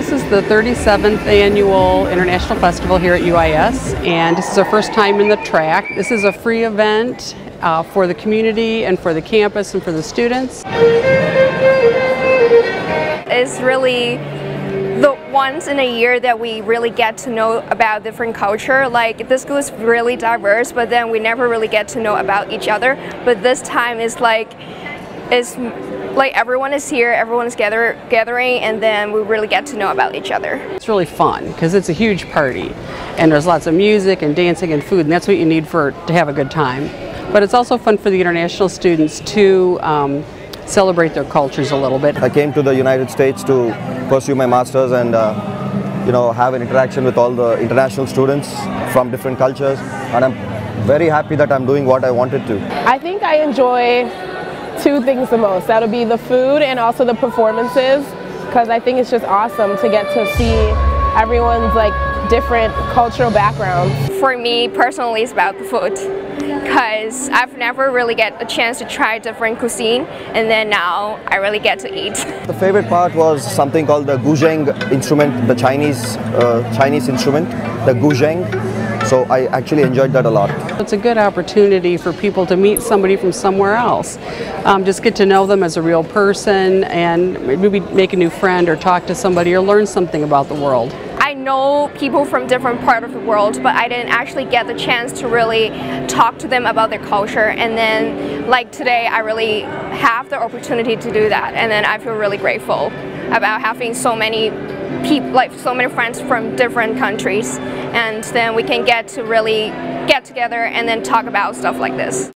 This is the 37th annual International Festival here at UIS, and this is our first time in the TRAC. This is a free event uh, for the community and for the campus and for the students. It's really the once in a year that we really get to know about different culture. Like the school is really diverse, but then we never really get to know about each other. But this time is like it's like everyone is here, everyone is gather, gathering, and then we really get to know about each other. It's really fun because it's a huge party, and there's lots of music and dancing and food, and that's what you need for to have a good time. But it's also fun for the international students to um, celebrate their cultures a little bit. I came to the United States to pursue my master's and uh, you know have an interaction with all the international students from different cultures, and I'm very happy that I'm doing what I wanted to. I think I enjoy two things the most. That'll be the food and also the performances because I think it's just awesome to get to see everyone's like different cultural backgrounds. For me personally it's about the food because I've never really get a chance to try different cuisine and then now I really get to eat. The favorite part was something called the guzheng instrument, the Chinese uh, Chinese instrument, the guzheng. So I actually enjoyed that a lot. It's a good opportunity for people to meet somebody from somewhere else. Um, just get to know them as a real person and maybe make a new friend or talk to somebody or learn something about the world. I know people from different parts of the world, but I didn't actually get the chance to really talk to them about their culture. And then, like today, I really have the opportunity to do that, and then I feel really grateful about having so many people, like so many friends from different countries, and then we can get to really get together and then talk about stuff like this.